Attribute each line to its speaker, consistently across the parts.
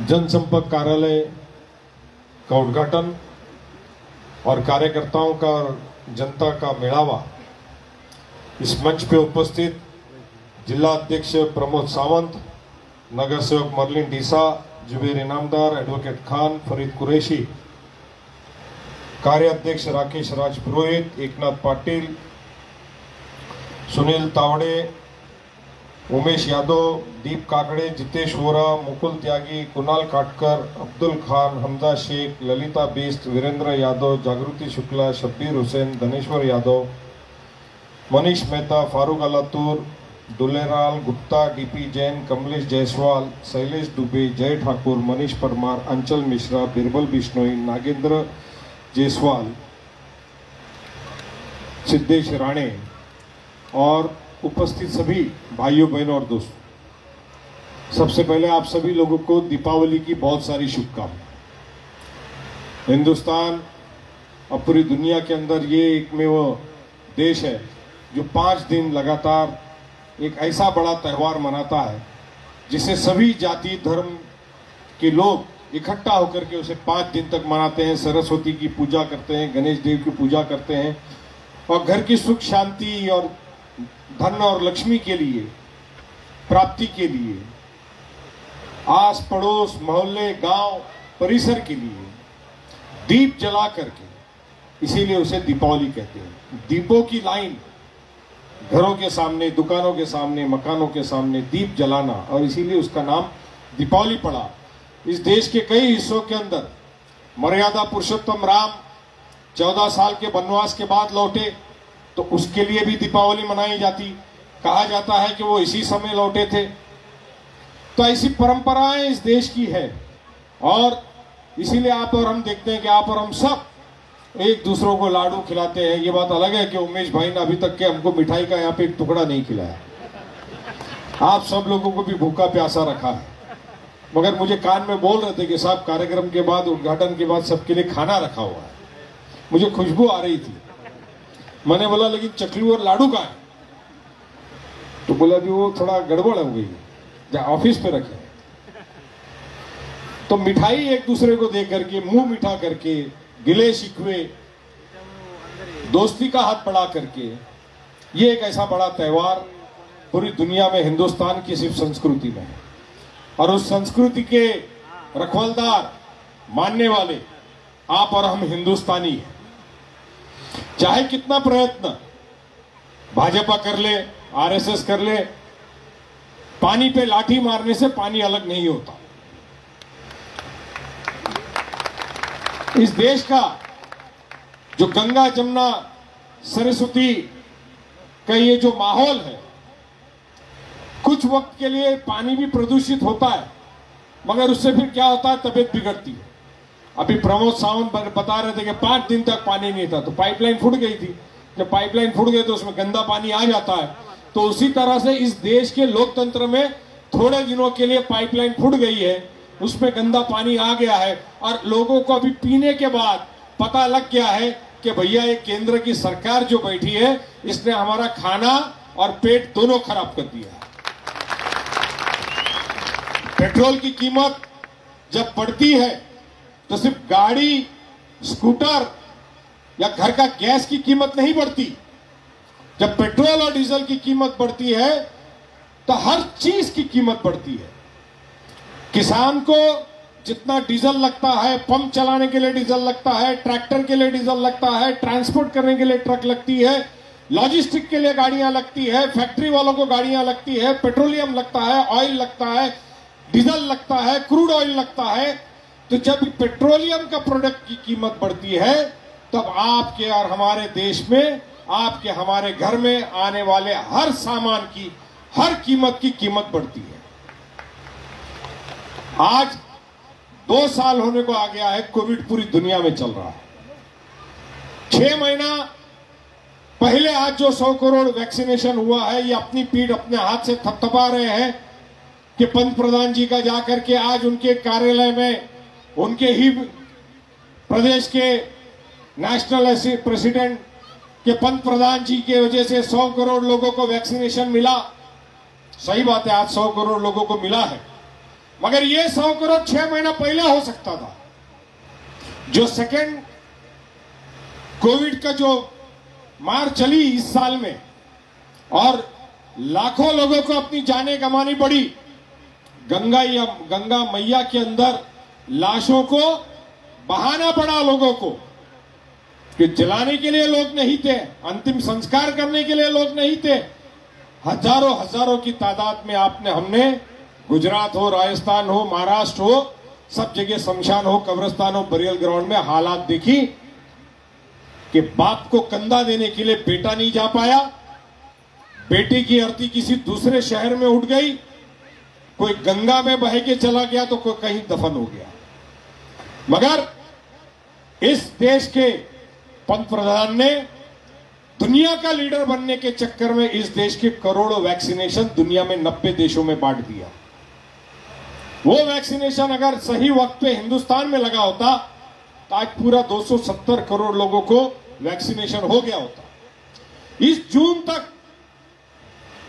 Speaker 1: जनसंपर्क कार्यालय का उद्घाटन और कार्यकर्ताओं का और जनता का मेलावा इस मंच पे उपस्थित जिला अध्यक्ष प्रमोद सावंत, नगर सेवक मरलिन डीसा, जुबेर इनामदार एडवोकेट खान, फरीद कुरैशी कार्याध्यक्ष राकेश राज पुरोहित, एकनाथ पाटिल, सुनील तावड़े उमेश यादव, दीप काकड़े, जितेश वोरा, मुकुल त्यागी, कुणाल काटकर, अब्दुल खान, हमजा शेख, ललिता बिस्त वीरेंद्र यादव, जागृति शुक्ला, शब्बीर हुसैन, धनेश्वर यादव, मनीष मेहता, फारूक अलातूर, दुलेराल गुप्ता, डीपी जैन, कमलेश जायसवाल, शैलेश दुबे, जय ठाकुर, मनीष परमार, अंचल मिश्रा, बिरबल बिश्नोई, नागेंद्र जायसवाल, सिद्धेश राणे और उपस्थित सभी भाइयों, बहनों और दोस्तों, सबसे पहले आप सभी लोगों को दीपावली की बहुत सारी शुभकामनाएँ। हिंदुस्तान और पूरी दुनिया के अंदर ये एक में वो देश है जो पाँच दिन लगातार एक ऐसा बड़ा त्यौहार मनाता है, जिसे सभी जाति, धर्म के लोग इकट्ठा होकर के उसे पाँच दिन तक मनाते हैं। सरस्वती की पूजा करते हैं, गणेश देव की पूजा करते हैं और घर की सुख, शांति और धन और लक्ष्मी के लिए, प्राप्ति के लिए आस पड़ोस मोहल्ले, गाँव, परिसर के लिए, दीप जला करके, इसीलिए उसे दीपावली कहते हैं। दीपों की लाइन, घरों के सामने, दुकानों के सामने, मकानों के सामने दीप जलाना, और इसीलिए उसका नाम दीपावली पड़ा। इस देश के कई हिस्सों के अंदर, मर्यादा पुरुषोत्तम राम चौदह साल के वनवास के बाद लौटे तो उसके लिए भी दीपावली मनाई जाती। कहा जाता है कि वो इसी समय लौटे थे। तो ऐसी परंपराएँ इस देश की है। और इसीलिए आप और हम देखते हैं कि आप और हम सब एक दूसरों को लाडू खिलाते हैं। ये बात अलग है कि उमेश भाई ने अभी तक के हमको मिठाई का यहाँ पे एक टुकड़ा नहीं खिलाया। आप सब लोगों को भी भूखा प्यासा रखा है। मगर मुझे कान में बोल रहे थे कि साहब, कार्यक्रम के बाद, उद्घाटन के बाद सबके लिए खाना रखा हुआ है। मुझे खुशबू आ रही थी। मैंने बोला लेकिन चकली और लाडू का है? तो बोला जी वो थोड़ा गड़बड़ हो गई जा, ऑफ़िस पे रखे। तो मिठाई एक दूसरे को दे करके मुँह मीठा करके, गिले शिकवे, दोस्ती का हाथ बढ़ा करके, ये एक ऐसा बड़ा त्यौहार पूरी दुनिया में हिंदुस्तान की सिर्फ़ संस्कृति में है। और उस संस्कृति के रखवालदार, मानने वाले, आप और हम हिंदुस्तानी हैं। चाहे कितना प्रयत्न। भाजपा कर ले, आरएसएस कर ले, पानी पे लाठी मारने से पानी अलग नहीं होता। इस देश का जो गंगा, जमुना, सरस्वती का ये जो माहौल है, कुछ वक्त के लिए पानी भी प्रदूषित होता है, मगर उससे फिर क्या होता है? तबीयत बिगड़ती है। अभी प्रमोद सावंत बता रहे थे कि पाँच दिन तक पानी नहीं था तो पाइपलाइन फूट गई थी। जब पाइपलाइन फूट गई तो उसमें गंदा पानी आ जाता है। तो उसी तरह से इस देश के लोकतंत्र में थोड़े दिनों के लिए पाइपलाइन फूट गई है। उसमें गंदा पानी आ गया है और लोगों को अभी पीने के बाद पता लग गया है कि भैया, ये केंद्र की सरकार जो बैठी है, इसने हमारा खाना और पेट दोनों खराब कर दिया पेट्रोल की कीमत जब बढ़ती है तो सिर्फ़ गाड़ी, स्कूटर या घर का गैस की कीमत नहीं बढ़ती। जब पेट्रोल और डीजल की कीमत बढ़ती है तो हर चीज़ की कीमत बढ़ती है। किसान को जितना डीजल लगता है, पंप चलाने के लिए डीजल लगता है, ट्रैक्टर के लिए डीजल लगता है, ट्रांसपोर्ट करने के लिए ट्रक लगती है, लॉजिस्टिक के लिए गाड़ियाँ लगती है, फैक्ट्री वालों को गाड़ियाँ लगती है, पेट्रोलियम लगता है, ऑयल लगता है, डीजल लगता है, क्रूड ऑयल लगता है तो जब पेट्रोलियम का प्रोडक्ट की कीमत बढ़ती है, तब आपके और हमारे देश में, आपके हमारे घर में आने वाले हर सामान की, हर कीमत की कीमत बढ़ती है। आज दो साल होने को आ गया है, कोविड पूरी दुनिया में चल रहा है। छह महीना पहले आज जो सौ करोड़ वैक्सीनेशन हुआ है, ये अपनी पीठ अपने हाथ से थपथपा रहे हैं कि पंत प्रधान जी का जाकर के आज उनके कार्यालय में उनके ही प्रदेश के नेशनल प्रेसिडेंट के पंत प्रधान जी के वजह से 100 करोड़ लोगों को वैक्सीनेशन मिला। सही बात है, आज 100 करोड़ लोगों को मिला है। मगर ये सौ करोड़ छह महीना पहले हो सकता था। जो सेकेंड कोविड का जो मार चली इस साल में, और लाखों लोगों को अपनी जाने गंवानी पड़ी, गंगा या गंगा मैया के अंदर लाशों को, बहाना पड़ा लोगों को, कि जलाने के लिए लोग नहीं थे, अंतिम संस्कार करने के लिए लोग नहीं थे। हज़ारों हज़ारों की तादाद में आपने, हमने, गुजरात हो, राजस्थान हो, महाराष्ट्र हो, सब जगह शमशान हो, कब्रस्तान हो, बरियल ग्राउंड में हालात देखी, कि बाप को कंधा देने के लिए बेटा नहीं जा पाया, बेटी की अर्थी किसी दूसरे शहर में उठ गई, कोई गंगा में बह के चला गया तो कोई कहीं दफन हो गया। मगर इस देश के पंत प्रधान ने दुनिया का लीडर बनने के चक्कर में इस देश के करोड़ों वैक्सीनेशन दुनिया में 90 देशों में बांट दिया। वो वैक्सीनेशन अगर सही वक्त पे हिंदुस्तान में लगा होता तो आज पूरा 270 करोड़ लोगों को वैक्सीनेशन हो गया होता। इस जून तक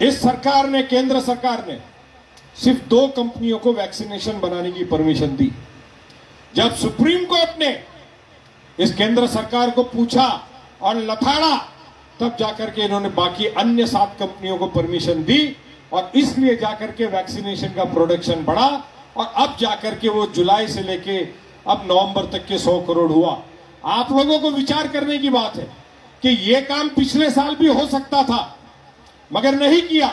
Speaker 1: इस सरकार ने, केंद्र सरकार ने सिर्फ़ दो कंपनियों को वैक्सीनेशन बनाने की परमिशन दी। जब सुप्रीम कोर्ट ने इस केंद्र सरकार को पूछा और लथाड़ा, तब जाकर के इन्होंने बाकी अन्य सात कंपनियों को परमिशन दी और इसलिए जाकर के वैक्सीनेशन का प्रोडक्शन बढ़ा और अब जाकर के वो जुलाई से लेके अब नवंबर तक के 100 करोड़ हुआ। आप लोगों को विचार करने की बात है कि ये काम पिछले साल भी हो सकता था, मगर नहीं किया।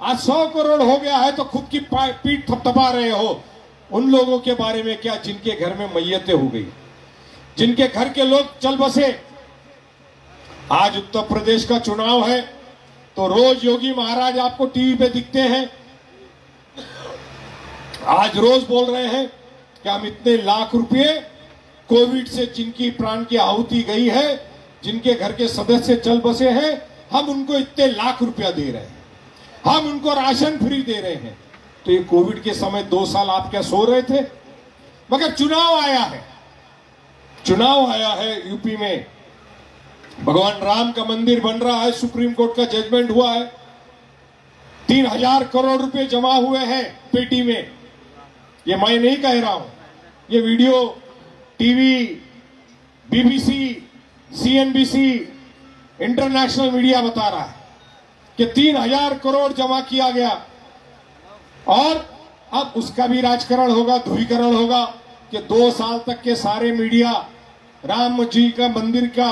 Speaker 1: आज सौ करोड़ हो गया है तो खुद की पीठ थपथपा रहे हो। उन लोगों के बारे में क्या जिनके घर में मैयतें हो गई? जिनके घर के लोग चल बसे। आज उत्तर प्रदेश का चुनाव है तो रोज योगी महाराज आपको टीवी पे दिखते हैं। आज रोज बोल रहे हैं कि हम इतने लाख रुपए कोविड से जिनकी प्राण की आहुति गई है, जिनके घर के सदस्य चल बसे हैं, हम उनको इतने लाख रुपया दे रहे हैं। हम उनको राशन फ्री दे रहे हैं। तो ये कोविड के समय दो साल आप क्या सो रहे थे? मगर चुनाव आया है। चुनाव आया है यूपी में। भगवान राम का मंदिर बन रहा है, सुप्रीम कोर्ट का जजमेंट हुआ है। तीन हज़ार करोड़ रुपए जमा हुए हैं पेटी में। ये मैं नहीं कह रहा हूँ। ये video TV, BBC, CNBC, international media बता रहा है कि तीन हज़ार करोड़ जमा किया गया। और अब उसका भी राजकरण होगा, ध्रुवीकरण होगा कि दो साल तक के सारे मीडिया, राम जी का मंदिर का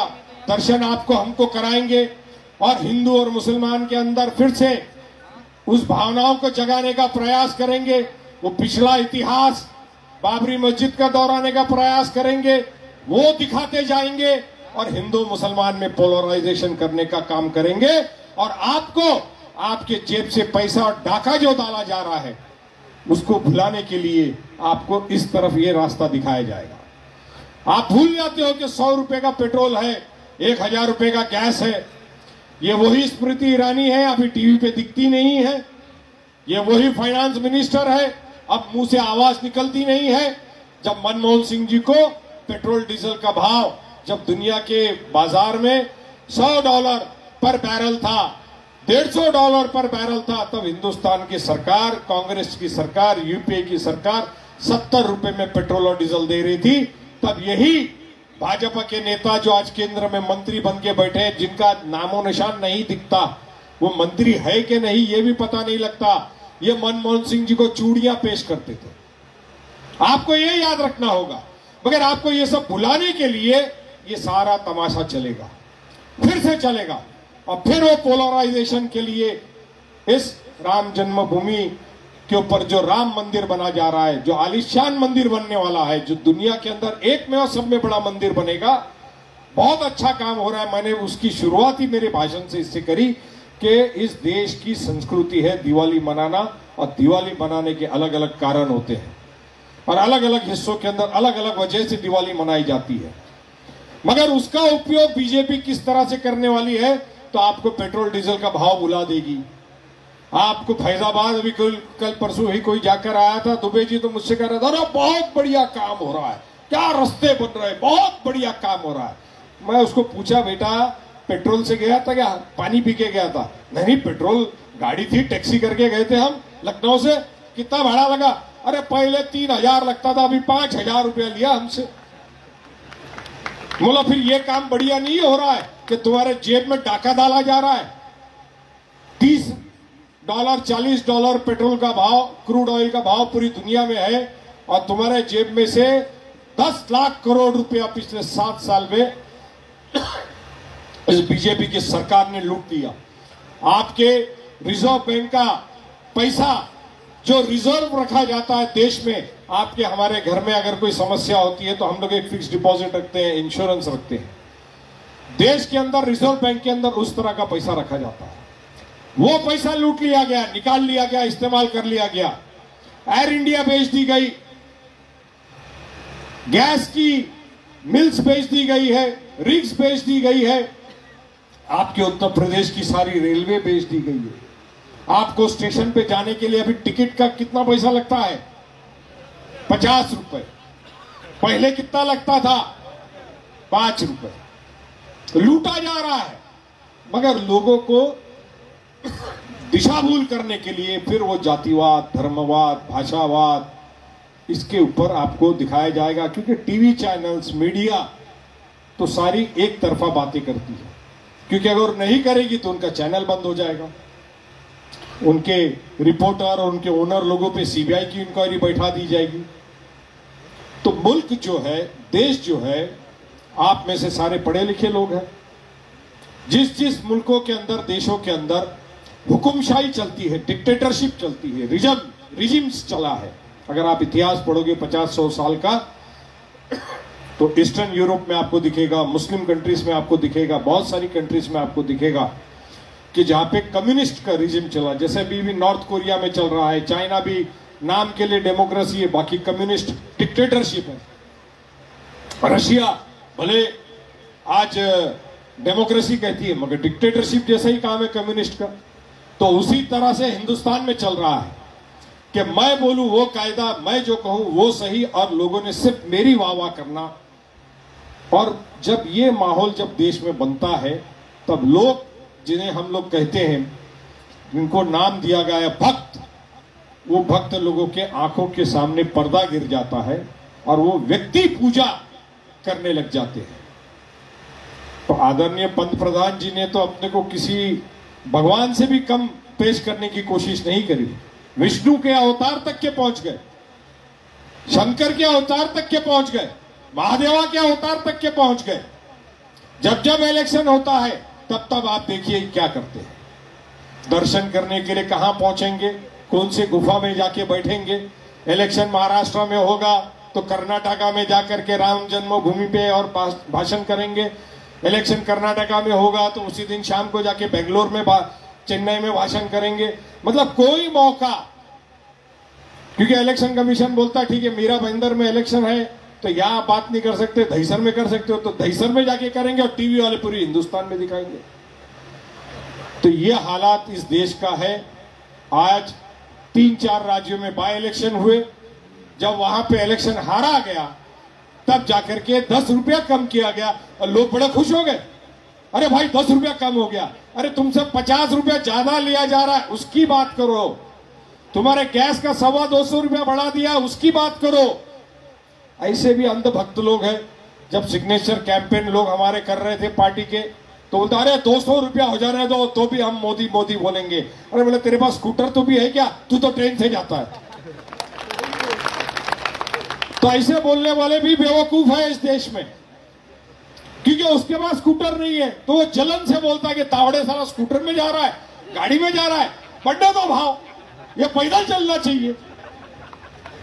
Speaker 1: दर्शन आपको, हमको कराएँगे और हिंदू और मुसलमान के अंदर फिर से उस भावनाओं को जगाने का प्रयास करेंगे। वो पिछला इतिहास, बाबरी मस्जिद का दोहराने का प्रयास करेंगे, वो दिखाते जाएँगे और हिंदू मुसलमान में पोलराइजेशन करने का काम करेंगे और आपको आपके जेब से पैसा और डाका जो डाला जा रहा है, उसको भुलाने के लिए आपको इस तरफ़ ये रास्ता दिखाया जाएगा। आप भूल जाते हो कि सौ रुपए का पेट्रोल है, एक हज़ार रुपए का गैस है। ये वही स्मृति ईरानी है, अभी टीवी पे दिखती नहीं है। ये वही फाइनेंस मिनिस्टर है, अब मुँह से आवाज़ निकलती नहीं है। जब मनमोहन सिंह जी को पेट्रोल डीजल का भाव जब दुनिया के बाज़ार में 100 डॉलर पर बैरल था डेढ़ सौ डॉलर पर बैरल था, तब हिंदुस्तान की सरकार, कांग्रेस की सरकार, यूपीए की सरकार सत्तर रुपए में पेट्रोल और डीजल दे रही थी। तब यही भाजपा के नेता जो आज केंद्र में मंत्री बन के बैठे, जिनका नामो निशान नहीं दिखता, वो मंत्री है कि नहीं, ये भी पता नहीं लगता। ये मनमोहन सिंह जी को चूड़ियाँ पेश करते थे। आपको ये याद रखना होगा, मगर आपको ये सब भुलाने के लिए ये सारा तमाशा चलेगा। फिर से चलेगा। और फिर वो पोलराइजेशन के लिए इस राम जन्मभूमि के ऊपर जो राम मंदिर बना जा रहा है, जो आलिशान मंदिर बनने वाला है, जो दुनिया के अंदर एक में और सब में बड़ा मंदिर बनेगा, बहुत अच्छा काम हो रहा है। मैंने उसकी शुरुआत ही मेरे भाषण से इससे करी कि इस देश की संस्कृति है दिवाली मनाना, और दिवाली मनाने के अलग अलग कारण होते हैं। और अलग अलग हिस्सों के अंदर अलग अलग वजह से दिवाली मनाई जाती है। मगर उसका उपयोग बीजेपी किस तरह से करने वाली है तो आपको पेट्रोल डीजल का भाव बुला देगी। आपको फैजाबाद अभी कल कल परसों ही कोई जाकर आया था, दुबे जी तो मुझसे कह रहा था, अरे, बहुत बढ़िया काम हो रहा है। क्या रास्ते बन रहे बहुत बढ़िया काम हो रहा है। मैं उसको पूछा, बेटा, पेट्रोल से गया था क्या? पानी पी के गया था? नहीं, पेट्रोल गाड़ी थी, टैक्सी करके गए थे हम लखनऊ से। कितना भाड़ा लगा? अरे, पहले तीन हज़ार लगता था, अभी पाँच हज़ार रुपया लिया हमसे। बोला, फिर ये काम बढ़िया नहीं हो रहा है। कि तुम्हारे जेब में डाका डाला जा रहा है। तीस डॉलर, चालीस डॉलर पेट्रोल का भाव, क्रूड ऑयल का भाव पूरी दुनिया में है और तुम्हारे जेब में से दस लाख करोड़ रुपया पिछले सात साल में इस बीजेपी की सरकार ने लूट दिया आपके रिज़र्व बैंक का पैसा जो रिज़र्व रखा जाता है देश में, आपके हमारे घर में अगर कोई समस्या होती है तो हम लोग एक फिक्स डिपॉजिट रखते हैं, इंश्योरेंस रखते हैं। देश के अंदर, रिज़र्व बैंक के अंदर उस तरह का पैसा रखा जाता है। वो पैसा लूट लिया गया, निकाल लिया गया, इस्तेमाल कर लिया गया। एयर इंडिया बेच दी गई। गैस की मिल्स बेच दी गई है रिग्स बेच दी गई है। आपके उत्तर प्रदेश की सारी रेलवे बेच दी गई है। आपको स्टेशन पे जाने के लिए अभी टिकट का कितना पैसा लगता है? पचास रुपए। पहले कितना लगता था? पाँच रुपए। लूटा जा रहा है। मगर लोगों को दिशा भूल करने के लिए फिर वो जातिवाद, धर्मवाद, भाषावाद, इसके ऊपर आपको दिखाया जाएगा। क्योंकि टीवी चैनल्स, मीडिया तो सारी एक तरफा बातें करती है। क्योंकि अगर नहीं करेगी तो उनका चैनल बंद हो जाएगा। उनके रिपोर्टर और उनके ओनर लोगों पे सीबीआई की इंक्वायरी बैठा दी जाएगी। तो मुल्क जो है, देश जो है आप में से सारे पढ़े लिखे लोग हैं। जिस जिस मुल्कों के अंदर, देशों के अंदर हुकुमशाही चलती है डिक्टेटरशिप चलती है रिजम रिजिम्स चला है। अगर आप इतिहास पढ़ोगे पचास सौ साल का तो ईस्टर्न यूरोप में आपको दिखेगा मुस्लिम कंट्रीज़ में आपको दिखेगा, बहुत सारी कंट्रीज़ में आपको दिखेगा कि जहाँ पे कम्युनिस्ट का रिजिम चला। जैसे अभी भी नॉर्थ कोरिया में चल रहा है चाइना भी नाम के लिए डेमोक्रेसी है, बाकी कम्युनिस्ट डिक्टेटरशिप है। रशिया भले आज डेमोक्रेसी कहती है, मगर डिक्टेटरशिप जैसा ही काम है कम्युनिस्ट का तो उसी तरह से हिंदुस्तान में चल रहा है कि मैं बोलूँ वो कायदा, मैं जो कहूँ वो सही, और लोगों ने सिर्फ़ मेरी वाह वाह करना। और जब ये माहौल जब देश में बनता है, तब लोग, जिन्हें हम लोग कहते हैं, जिनको नाम दिया गया है भक्त, वो भक्त लोगों के आँखों के सामने पर्दा गिर जाता है, और वो व्यक्ति पूजा करने लग जाते हैं। तो आदरणीय पंत प्रधान जी ने तो अपने को किसी भगवान से भी कम पेश करने की कोशिश नहीं करी। विष्णु के अवतार तक के पहुँच गए। शंकर के अवतार तक के पहुँच गए। महादेवा के अवतार तक के पहुँच गए। जब जब इलेक्शन होता है, तब तब आप देखिए क्या करते हैं। दर्शन करने के लिए कहाँ पहुँचेंगे? कौन से गुफा में जाके बैठेंगे? इलेक्शन महाराष्ट्र में होगा तो कर्नाटका में जाकर के राम जन्मभूमि पे और भाषण करेंगे। इलेक्शन कर्नाटका में होगा तो उसी दिन शाम को जाके बेंगलोर में चेन्नई में भाषण करेंगे। मतलब कोई मौका। क्योंकि इलेक्शन कमीशन बोलता, ठीक है, मीरा भाईंदर में इलेक्शन है तो यहाँ बात नहीं कर सकते दहीसर में कर सकते हो। तो दहीसर में जाके करेंगे और टीवी वाले पूरी हिंदुस्तान में दिखाएँगे। तो ये हालात इस देश का है। आज तीन चार राज्यों में बाय इलेक्शन हुए। जब वहाँ पे इलेक्शन हारा गया, तब जाकर के दस रुपया कम किया गया और लोग बड़े खुश हो गए। अरे भाई, दस रुपया कम हो गया। अरे तुमसे पचास रुपया ज़्यादा लिया जा रहा है, उसकी बात करो। तुम्हारे गैस का सवा दो सौ रुपया बढ़ा दिया, उसकी बात करो। ऐसे भी अंधभक्त लोग हैं। जब सिग्नेचर कैंपेन लोग हमारे कर रहे थे पार्टी के तो बोलते, अरे दो सौ रुपया हो जाने दो तो भी हम मोदी मोदी बोलेंगे। अरे बोले, तेरे पास स्कूटर तो भी है क्या? तू तो ट्रेन से जाता है। तो ऐसे बोलने वाले भी बेवकूफ़ है इस देश में। क्योंकि उसके पास स्कूटर नहीं है। तो वो जलन से बोलता है कि तावड़े सारा स्कूटर में जा रहा है, गाड़ी में जा रहा है बढ़ने दो भाव, ये पैदल चलना चाहिए।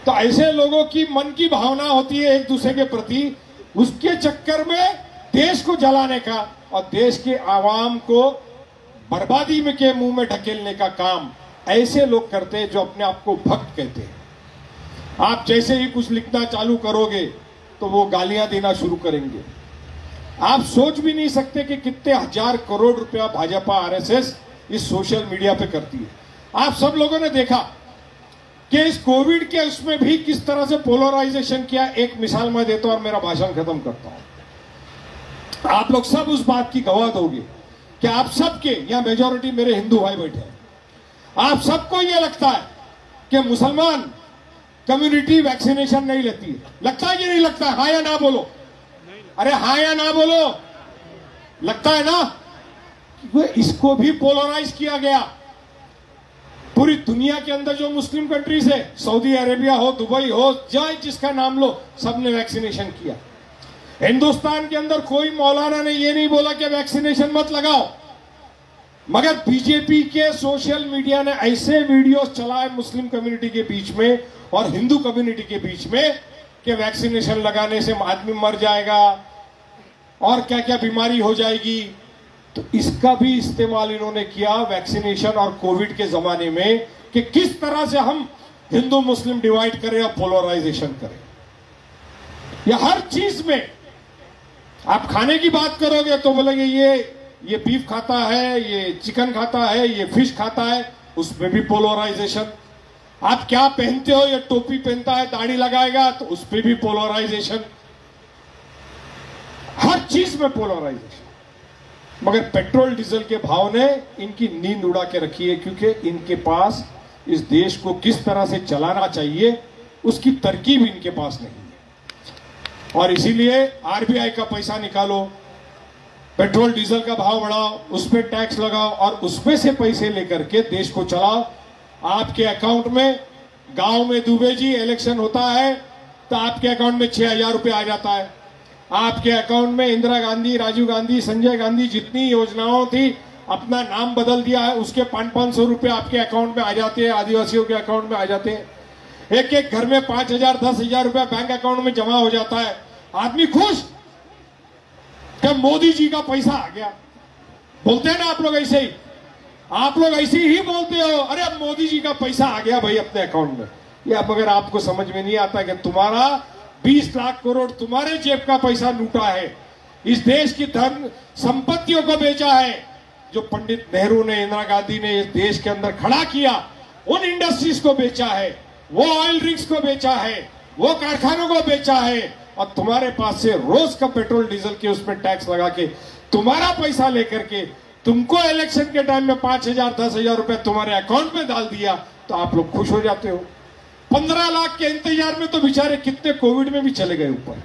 Speaker 1: तो ऐसे लोगों की मन की भावना होती है एक दूसरे के प्रति, उसके चक्कर में देश को जलाने का और देश के आवाम को बर्बादी में के मुँह में ढकेलने का काम ऐसे लोग करते हैं जो अपने आप को भक्त कहते हैं। आप जैसे ही कुछ लिखना चालू करोगे तो वो गालियाँ देना शुरू करेंगे। आप सोच भी नहीं सकते कि कितने हज़ार करोड़ रुपया भाजपा आरएसएस इस सोशल मीडिया पे करती है। आप सब लोगों ने देखा कि इस कोविड के उसमें भी किस तरह से पोलराइजेशन किया, एक मिसाल मैं देता हूँ और मेरा भाषण खत्म करता हूँ। आप लोग सब उस बात की गवाह दोगे कि आप सबके, यहाँ मेजोरिटी मेरे हिंदू भाई बैठे हैं। आप सबको यह लगता है कि मुसलमान कम्युनिटी वैक्सीनेशन नहीं लेती लगता है कि नहीं लगता? हाँ या ना बोलो? अरे हाँ या ना बोलो? लगता है ना? वो इसको भी पोलराइज किया गया। पूरी दुनिया के अंदर जो मुस्लिम कंट्रीज़ है सऊदी अरेबिया हो दुबई हो चाहे जिसका नाम लो, सबने वैक्सीनेशन किया। हिंदुस्तान के अंदर कोई मौलाना ने ये नहीं बोला कि वैक्सीनेशन मत लगाओ। मगर बीजेपी के सोशल मीडिया ने ऐसे वीडियोस चलाए मुस्लिम कम्युनिटी के बीच में और हिंदू कम्युनिटी के बीच में कि वैक्सीनेशन लगाने से आदमी मर जाएगा और क्या क्या बीमारी हो जाएगी। तो इसका भी इस्तेमाल इन्होंने किया वैक्सीनेशन और कोविड के जमाने में कि किस तरह से हम हिंदू मुस्लिम डिवाइड करें और पोलराइजेशन करें। या हर चीज़ में आप खाने की बात करोगे तो बोलेंगे ये ये बीफ खाता है, ये चिकन खाता है, ये फ़िश खाता है, उसमें भी पोलराइजेशन आप क्या पहनते हो? ये टोपी पहनता है, दाढ़ी लगाएगा तो उस पर भी पोलराइजेशन हर चीज़ में पोलराइजेशन मगर पेट्रोल डीजल के भाव ने इनकी नींद उड़ा के रखी है, क्योंकि इनके पास इस देश को किस तरह से चलाना चाहिए, उसकी तरकीब इनके पास नहीं है। और इसीलिए आरबीआई का पैसा निकालो। पेट्रोल, डीजल का भाव बढ़ाओ उस पर टैक्स लगाओ और उसमें से पैसे लेकर के देश को चलाओ। आपके अकाउंट में, गाँव में दुबे जी, इलेक्शन होता है तो आपके अकाउंट में छह हज़ार रुपये आ जाता है। आपके अकाउंट में इंदिरा गांधी, राजीव गांधी, संजय गांधी जितनी योजनाओं थी, अपना नाम बदल दिया है, उसके पाँच पाँच सौ रुपये आपके अकाउंट में आ जाते हैं, आदिवासियों के अकाउंट में आ जाते हैं। एक एक घर में पाँच हज़ार, दस हज़ार रुपया बैंक अकाउंट में जमा हो जाता है। आदमी खुश कि मोदी जी का पैसा आ गया। बोलते हैं ना आप लोग ऐसे ही। आप लोग ऐसे ही बोलते हो, अरे अब मोदी जी का पैसा आ गया भाई अपने अकाउंट में। ये अब अगर आपको समझ में नहीं आता कि तुम्हारा 20 लाख करोड़ तुम्हारे जेब का पैसा लूटा है, इस देश की धन संपत्तियों को बेचा है, जो पंडित नेहरू ने, इंदिरा गांधी ने इस देश के अंदर खड़ा किया, उन इंडस्ट्रीज़ को बेचा है, वो ऑयल रिग्स को बेचा है, वो कारखानों को बेचा है और तुम्हारे पास से रोज का पेट्रोल, डीजल के उसमें टैक्स लगा के तुम्हारा पैसा लेकर के तुमको इलेक्शन के टाइम में पाँच हज़ार, दस हज़ार रुपए तुम्हारे अकाउंट में डाल दिया तो आप लोग खुश हो जाते हो। पंद्रह लाख के इंतज़ार में तो बेचारे कितने कोविड में भी चले गए ऊपर।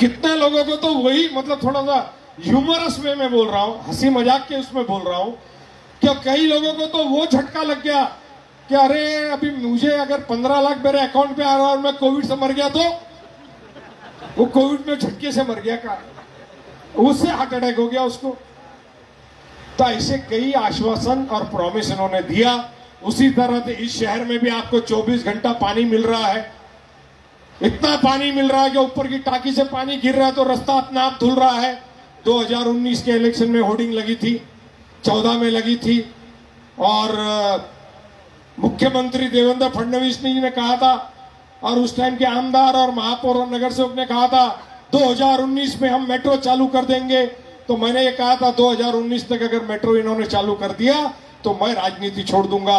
Speaker 1: कितने लोगों को तो वही मतलब थोड़ा सा ह्यूमरस वे में बोल रहा हूँ, हँसी मज़ाक के उसमें बोल रहा हूँ कि कई लोगों को तो वो झटका लग गया कि अरे अभी मुझे अगर पंद्रह लाख मेरे अकाउंट में आ रहा और मैं कोविड से मर गया तो? वो कोविड में झटके से मर गया का उससे हार्ट अटैक हो गया उसको। तो ऐसे कई आश्वासन और प्रॉमिस इन्होंने दिया। उसी तरह से इस शहर में भी आपको 24 घंटा पानी मिल रहा है। इतना पानी मिल रहा है कि ऊपर की टाकी से पानी गिर रहा है तो रास्ता अपने आप धुल रहा है। 2019 के इलेक्शन में होर्डिंग लगी थी 14 में लगी थी। और मुख्यमंत्री देवेंद्र फडणवीस जी ने कहा था, और उस टाइम के आमदार और महापौर और नगर सेवक ने कहा था 2019 में हम मेट्रो चालू कर देंगे। तो मैंने ये कहा था 2019 तक अगर मेट्रो इन्होंने चालू कर दिया तो मैं राजनीति छोड़ दूँगा।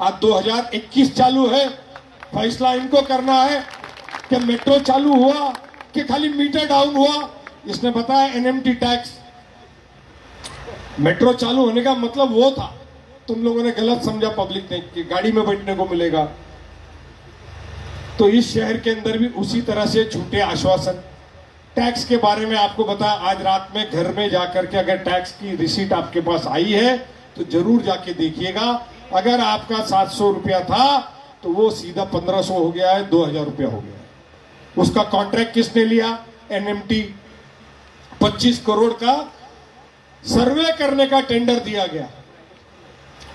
Speaker 1: आज 2021 चालू है, फैसला इनको करना है कि मेट्रो चालू हुआ कि खाली मीटर डाउन हुआ। इसने बताया एनएमटी टैक्स। मेट्रो चालू होने का मतलब वो था। तुम लोगों ने गलत समझा पब्लिक ने कि गाड़ी में बैठने को मिलेगा। तो इस शहर के अंदर भी उसी तरह से झूठे आश्वासन। टैक्स के बारे में आपको बताया आज रात में घर में जाकर के अगर टैक्स की रिसीट आपके पास आई है तो ज़रूर जाके देखिएगा। अगर आपका सात सौ रुपया था तो वो सीधा पंद्रह सौ हो गया है, दो हज़ार रुपया हो गया है। उसका कॉन्ट्रैक्ट किसने लिया? एनएमटी 25 करोड़ का सर्वे करने का टेंडर दिया गया।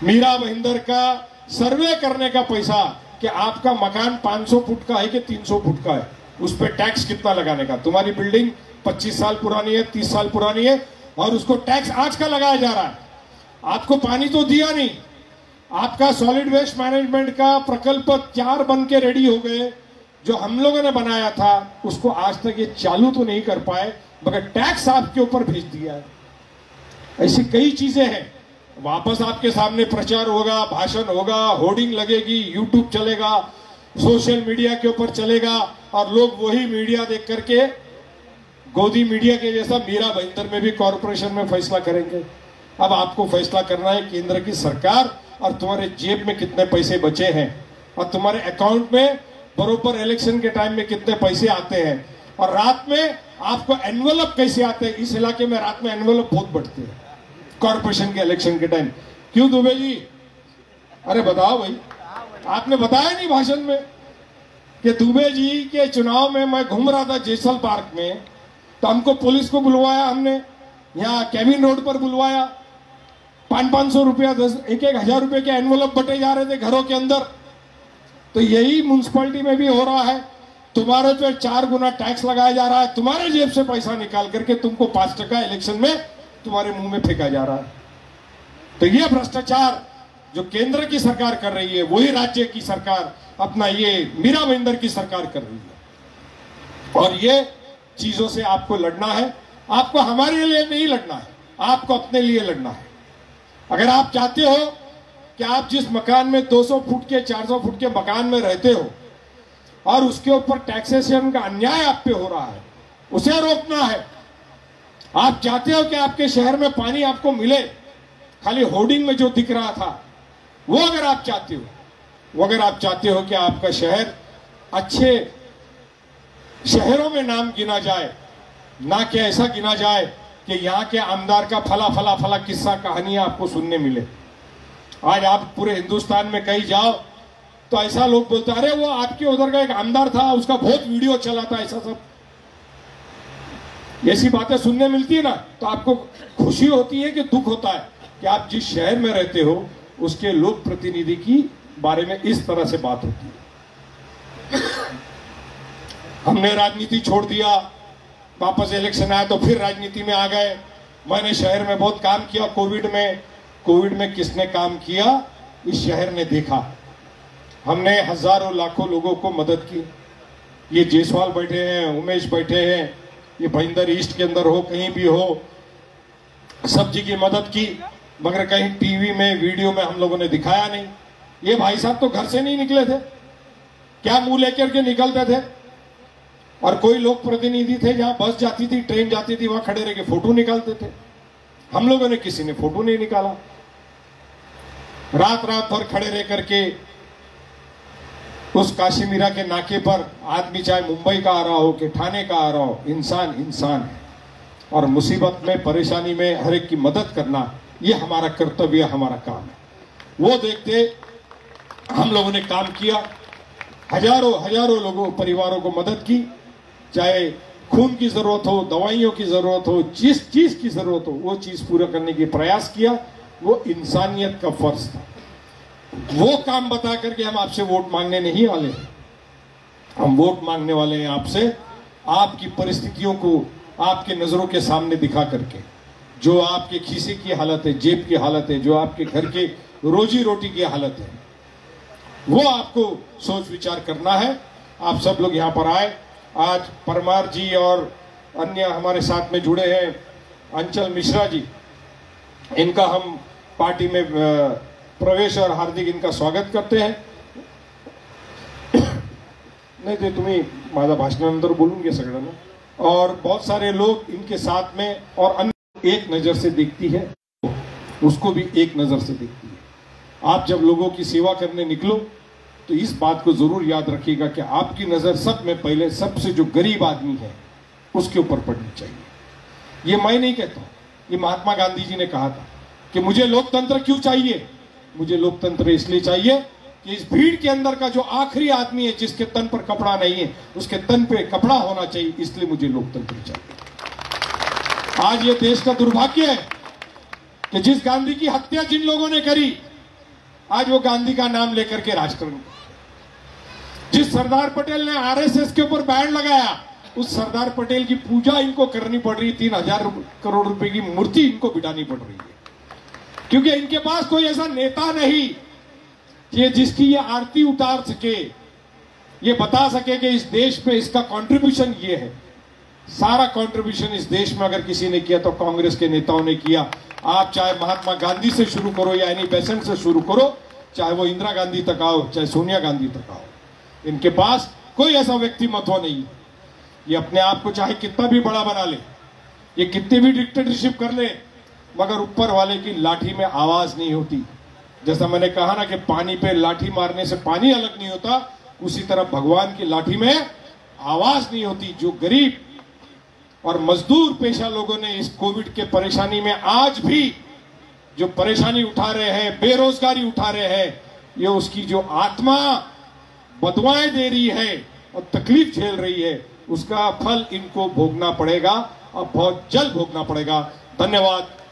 Speaker 1: मीरा महिंदर का सर्वे करने का पैसा कि आपका मकान 500 फुट का है कि 300 फुट का है? उस पर टैक्स कितना लगाने का? तुम्हारी बिल्डिंग 25 साल पुरानी है 30 साल पुरानी है और उसको टैक्स आज का लगाया जा रहा है। आपको पानी तो दिया नहीं। आपका सॉलिड वेस्ट मैनेजमेंट का प्रकल्प चार बन के रेडी हो गए। जो हम लोगों ने बनाया था, उसको आज तक ये चालू तो नहीं कर पाए, मगर टैक्स आपके ऊपर भेज दिया है। ऐसी कई चीज़ें हैं। वापस आपके सामने प्रचार होगा, भाषण होगा, होर्डिंग लगेगी यूट्यूब चलेगा, सोशल मीडिया के ऊपर चलेगा, और लोग वही मीडिया देख करके गोदी मीडिया के जैसा मीरा भयंतर में भी कॉरपोरेशन में फैसला करेंगे। अब आपको फैसला करना है केंद्र की सरकार और तुम्हारे जेब में कितने पैसे बचे हैं और तुम्हारे अकाउंट में बरोबर इलेक्शन के टाइम में कितने पैसे आते हैं और रात में आपको एनवलप कैसे आते हैं? इस इलाके में रात में एनवलप बहुत बढ़ते हैं। कॉर्पोरेशन के इलेक्शन के टाइम। क्यों दुबे जी? अरे बताओ भाई। आपने बताया नहीं भाषण में कि दुबे जी के चुनाव में मैं घूम रहा था जैसल पार्क में तो हमको पुलिस को बुलवाया हमने यहाँ केविन रोड पर बुलवाया। पाँच पाँच सौ रुपया, दस एक एक हज़ार रुपए के एनवलप बटे जा रहे थे घरों के अंदर। तो यही म्यूनसिपैलिटी में भी हो रहा है। तुम्हारे पे चार गुना टैक्स लगाया जा रहा है। तुम्हारे जेब से पैसा निकाल करके तुमको पाँच टका इलेक्शन में तुम्हारे मुँह में फेंका जा रहा है। तो ये भ्रष्टाचार जो केंद्र की सरकार कर रही है, वही राज्य की सरकार अपना ये मीरा महेंद्र की सरकार कर रही है। और ये चीज़ों से आपको लड़ना है। आपको हमारे लिए नहीं लड़ना है, आपको अपने लिए लड़ना है। अगर आप चाहते हो कि आप जिस मकान में 200 फुट के 400 फुट के मकान में रहते हो और उसके ऊपर टैक्सेशन का अन्याय आप पे हो रहा है, उसे रोकना है। आप चाहते हो कि आपके शहर में पानी आपको मिले, खाली होर्डिंग में जो दिख रहा था, वो अगर आप चाहते हो, वो अगर आप चाहते हो कि आपका शहर अच्छे शहरों में नाम गिना जाए, ना कि ऐसा गिना जाए कि यहाँ के आमदार का फला फला फला किस्सा, कहानियाँ आपको सुनने मिले। आज आप पूरे हिंदुस्तान में कहीं जाओ तो ऐसा लोग बोलते अरे, वो आपके उधर का एक आमदार था, उसका बहुत वीडियो चला था, ऐसा सब। ऐसी बातें सुनने मिलती है ना तो आपको खुशी होती है कि दुख होता है कि आप जिस शहर में रहते हो, उसके लोक प्रतिनिधि की बारे में इस तरह से बात होती है। हमने राजनीति छोड़ दिया, वापस इलेक्शन आया तो फिर राजनीति में आ गए। मैंने शहर में बहुत काम किया कोविड में। कोविड में किसने काम किया? इस शहर ने देखा। हमने हज़ारों लाखों लोगों को मदद की। ये जयसवाल बैठे हैं, उमेश बैठे हैं ये भईंदर ईस्ट के अंदर हो, कहीं भी हो, सब जी की मदद की, मगर कहीं टीवी में, वीडियो में हम लोगों ने दिखाया नहीं। ये भाई साहब तो घर से नहीं निकले थे। क्या मुँह लेकर के निकलते थे? और कोई लोक प्रतिनिधि थे, जहाँ बस जाती थी, ट्रेन जाती थी, वहाँ खड़े रह के फ़ोटो निकालते थे। हम लोगों ने किसी ने फ़ोटो नहीं निकाला। रात रात भर खड़े रह करके उस काशीमीरा के नाके पर आदमी चाहे मुंबई का आ रहा हो कि ठाणे का आ रहा हो, इंसान इंसान है। और मुसीबत में, परेशानी में हर एक की मदद करना, ये हमारा कर्तव्य हमारा काम है। वो देखते हम लोगों ने काम किया, हज़ारों हज़ारों लोगों, परिवारों को मदद की। चाहे खून की ज़रूरत हो, दवाइयों की ज़रूरत हो, जिस चीज़ की ज़रूरत हो, वो चीज़ पूरा करने की प्रयास किया। वो इंसानियत का फ़र्ज़ था। वो काम बता करके हम आपसे वोट मांगने नहीं वाले। हम वोट मांगने वाले हैं आपसे, आपकी परिस्थितियों को आपके नज़रों के सामने दिखा करके। जो आपके खीसे की हालत है, जेब की हालत है, जो आपके घर के रोजी रोटी की हालत है, वो आपको सोच विचार करना है। आप सब लोग यहाँ पर आए। आज परमार जी और अन्य हमारे साथ में जुड़े हैं, अंचल मिश्रा जी। इनका हम पार्टी में प्रवेश और हार्दिक इनका स्वागत करते हैं। नाही ते तुम्ही माझ्या भाषणानंतर बोलून घे सगळ्यांना। और बहुत सारे लोग इनके साथ में और अन्य एक नज़र से देखती है, उसको भी एक नज़र से देखती है। आप जब लोगों की सेवा करने निकलो तो इस बात को ज़रूर याद रखिएगा कि आपकी नज़र सब में पहले सबसे जो गरीब आदमी है, उसके ऊपर पड़नी चाहिए। ये मैं नहीं कहता ये महात्मा गांधी जी ने कहा था कि मुझे लोकतंत्र क्यों चाहिए? मुझे लोकतंत्र इसलिए चाहिए कि इस भीड़ के अंदर का जो आखिरी आदमी है, जिसके तन पर कपड़ा नहीं है, उसके तन पे कपड़ा होना चाहिए, इसलिए मुझे लोकतंत्र चाहिए। आज ये देश का दुर्भाग्य है कि जिस गांधी की हत्या जिन लोगों ने करी, आज वो गांधी का नाम लेकर के राजकरण जिस सरदार पटेल ने आरएसएस के ऊपर बैन लगाया, उस सरदार पटेल की पूजा इनको करनी पड़ रही, तीन हज़ार करोड़ रुपए की मूर्ति इनको बिठानी पड़ रही है। क्योंकि इनके पास कोई ऐसा नेता नहीं ये जिसकी ये आरती उतार सके, ये बता सके कि इस देश में इसका कंट्रीब्यूशन ये है। सारा कंट्रीब्यूशन इस देश में अगर किसी ने किया तो कांग्रेस के नेताओं ने किया। आप चाहे महात्मा गांधी से शुरू करो या एनी बेसेंट से शुरू करो, चाहे वो इंदिरा गांधी तक आओ, चाहे सोनिया गांधी तक आओ, इनके पास कोई ऐसा व्यक्ति मत नहीं। ये अपने आप को चाहे कितना भी बड़ा बना ले, ये कितनी भी डिक्टेटरशिप कर ले मगर ऊपर वाले की लाठी में आवाज़ नहीं होती। जैसा मैंने कहा ना कि पानी पे लाठी मारने से पानी अलग नहीं होता, उसी तरह भगवान की लाठी में आवाज़ नहीं होती, जो गरीब और मजदूर पेशा लोगों ने इस कोविड के परेशानी में आज भी जो परेशानी उठा रहे हैं, बेरोजगारी उठा रहे हैं, ये उसकी जो आत्मा बदवाएँ दे रही है और तकलीफ़ झेल रही है, उसका फल इनको भोगना पड़ेगा और बहुत जल्द भोगना पड़ेगा। धन्यवाद।